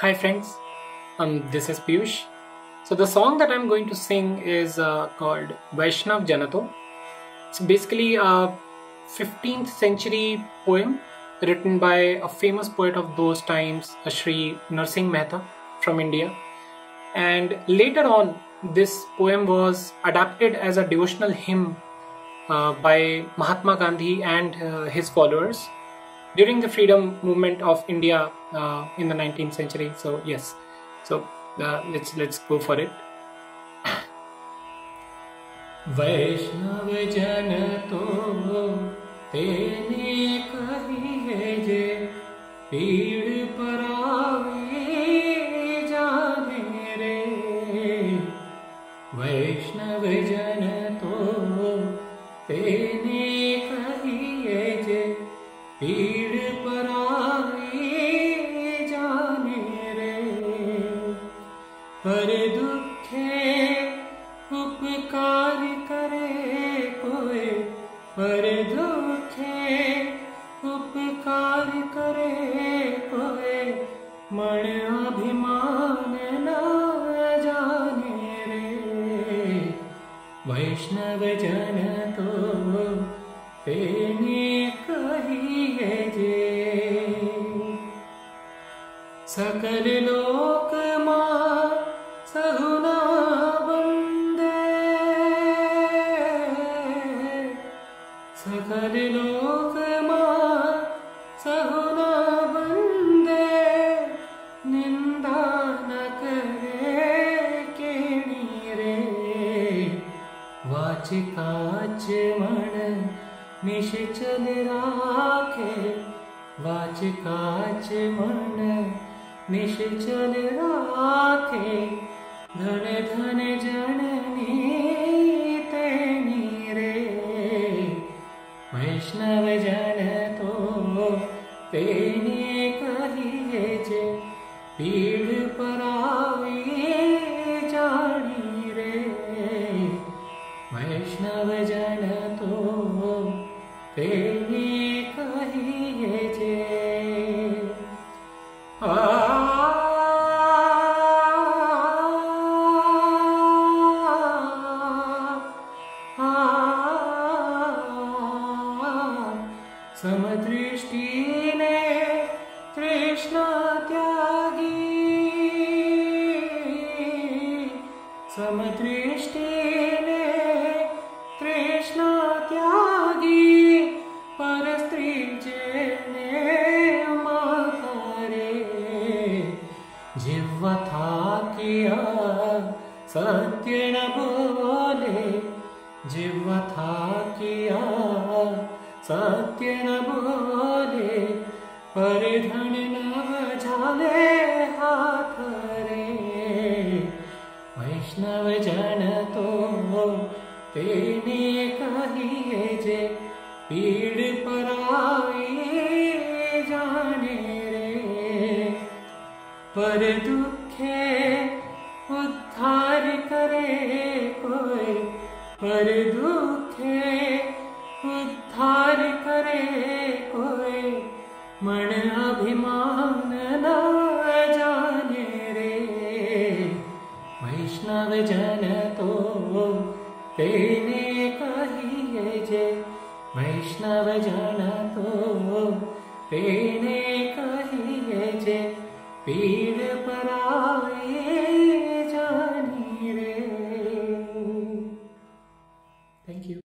Hi friends, um, this is Piyush. So the song that I'm going to sing is uh, called Vaishnav Janato. It's basically a 15th century poem written by a famous poet of those times, Sri Narsingh Mehta from India. And later on, this poem was adapted as a devotional hymn uh, by Mahatma Gandhi and uh, his followers during the freedom movement of India uh, in the 19th century. So yes, so uh, let's let's go for it. વૈષ્ણવજન તો पर दुखे उपकार करे कोई। पर दुखे उपकार करे कोई। मन अभिमान न जाने रे। वैष्णव जन तो कहिए जे। सकल लोक सधुना वंदे सकलिलोकमा सहुना वंदे निन्दा न करे केणीरे वाचिकाच मण निशिचल राखे वाचिकाच मण निशिचल राखे ધન ધન જનની તેની રે. વૈષ્ણવ જન તો તેને કહીએ છે પીડ પર આવી જાણી રે. વૈષ્ણવ જન તો તેને કહીએ છે આ समदृष्टिने तृष्णा त्यागी समदृष्टिने तृष्णा त्यागी परस्त्री जेने मातारे जिह्वा था किया सत्य न बोले। जिह्वा था किया सत्य न बोले परिधन न झाले हाथ रे। वैष्णव जन तो तेने कहिए जे, पीड़ परावे जाने रे। पर दुखे उद्धार करे कोई, पर दुखे उद्धार थार करे कोई मन अभिमान न जाने रे। वैष्णव जन तो तेने तेन कहेजे वैष्णव जन तो तेने तेन कहेजे पीड़ पराए